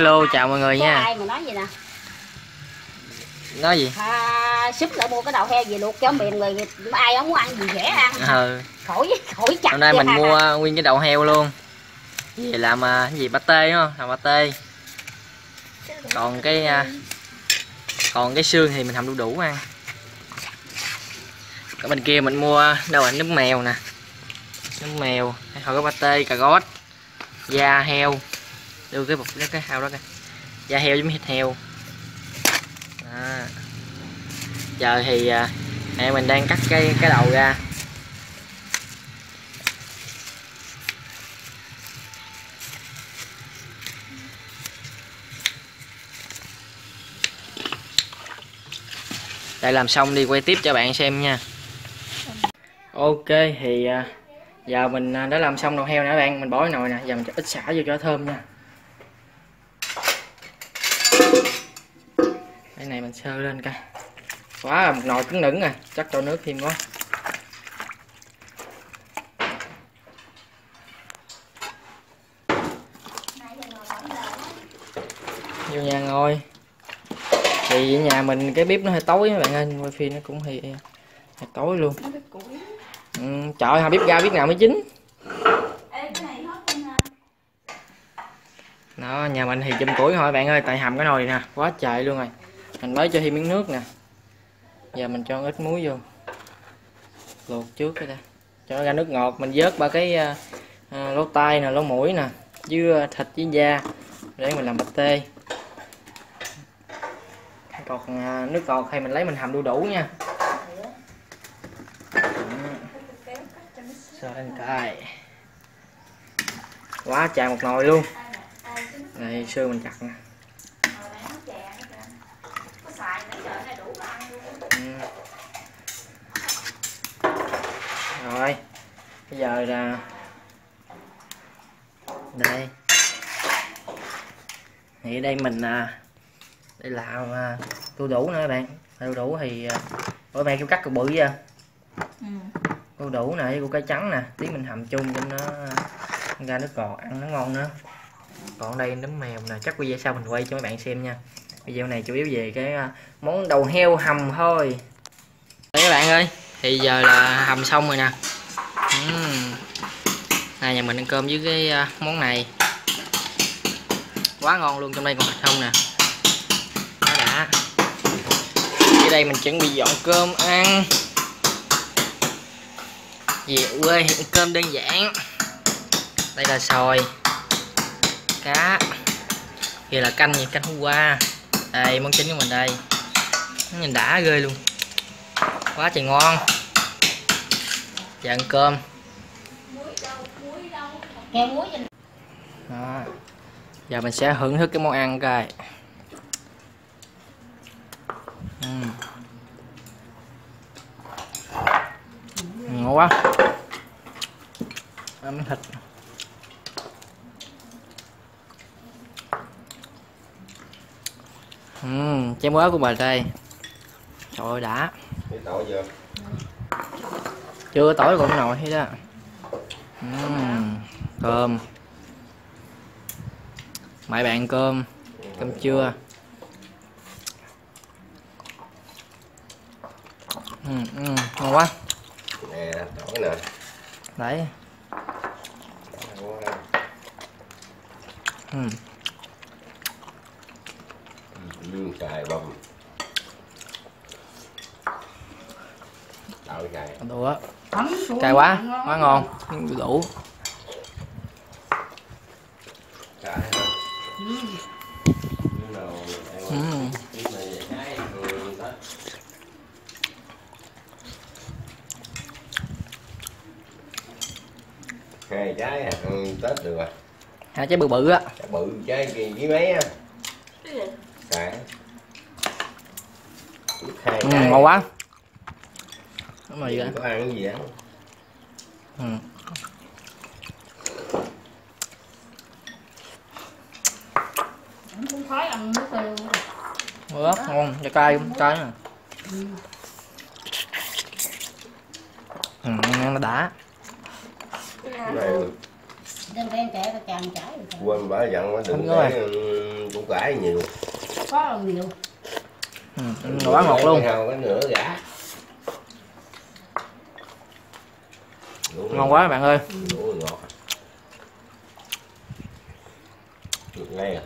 hello chào mọi người nha. ai mà nói gì nè? Nói gì? À, sức lại mua cái đầu heo về luộc cho miệng người ai không muốn ăn gì dễ ăn. Ừ khỏi khỏi chặt hôm nay mình mua nguyên cái đầu heo luôn. Về làm à, cái gì pate đúng không? Làm pate. Còn cái à, còn cái xương thì mình hầm đu đủ ăn. Ở bên kia mình mua đâu là nước mèo nè. Nước mèo hay có pate cà rốt da heo đưa cái bột cái cái heo đó kìa. Da heo giống thịt heo. Đó. giờ thì à, mẹ mình đang cắt cái cái đầu ra. Đây làm xong đi quay tiếp cho bạn xem nha. Ok thì à, giờ mình à, đã làm xong đầu heo nè bạn. Mình bỏ cái nồi nè, giờ mình cho ít xả vô cho thơm nha. Cái này mình sơ lên coi. Quá là một nồi cứng nửng à Chắc cho nước thêm quá. Vô nhà ngồi. Thì ở nhà mình cái bếp nó hơi tối các bạn ơi quay phim nó cũng hơi, hơi tối luôn. Ừ, trời ơi, bếp ga biết nào mới chín? Đó nhà mình thì chùm củi thôi bạn ơi tại hầm cái nồi nè quá trời luôn rồi mình mới cho thêm miếng nước nè. Giờ mình cho ít muối vô. Luộc trước cái ta cho ra nước ngọt mình vớt ba cái à, à, lỗ tai nè lỗ mũi nè với thịt với da để mình làm bạch tê còn à, nước ngọt thì mình lấy mình hầm đu đủ nha. Sơ lên cay? Quá trời một nồi luôn. Này xưa mình chặt nè. Rồi bây giờ là đây. Thì ở đây mình à, đây là à, đu đủ nữa các bạn. Đu đủ thì à, bữa mẹ kêu cắt cục bự chưa đu đủ nè với củ cải trắng nè. Tí mình hầm chung cho nó ra nước ngọt ăn nó ngon nữa. Còn đây nấm mèo nè chắc video sau mình quay cho mấy bạn xem nha video này chủ yếu về cái à, món đầu heo hầm thôi. Đấy các bạn ơi, thì giờ là hầm xong rồi nè. Uhm. này nhà mình ăn cơm với cái à, món này. Quá ngon luôn, trong đây còn thịt không nè. Quá đã. Ở đây mình chuẩn bị dọn cơm ăn. Về quê ăn cơm đơn giản. Đây là sòi cá kia là canh gì canh hôm qua đây món chính của mình đây. Nhìn đã ghê luôn. Quá trời ngon. Giờ ăn cơm. Đó. giờ mình sẽ hưởng thức cái món ăn coi. Uhm. ngon quá. Ăn thịt uhm, chém ớt của bà đây. Trời ơi đã. Chưa? chưa tỏi còn nồi hết đó Uhm, cơm. Mời bạn cơm. Cơm trưa. Ừ, ừ, ngon quá. Nè, tỏi nè. đấy. Ừ. Lương xài bông. Tỏi xài. đủ á. Thấm xuống cay quá quá ngon Nhưng đủ. Cái, ừ, Tết. hai trái à, ừ, Tết được rồi. Hai trái bự bự á. Trái bự trái kia với mấy á Đấy. Ừ, ngon quá. Đúng rồi vậy. Có ừ. ăn cái gì á. Ừ. cũng khoái ăn nước tiêu. Ngon, trái cay cũng cay nè. Ừ, nó đã. Này. Quên bả dặn đừng để củ cải nhiều có là nhiều ừ, quá ngọt luôn. Ngon quá bạn ơi. Ừ. ngay à.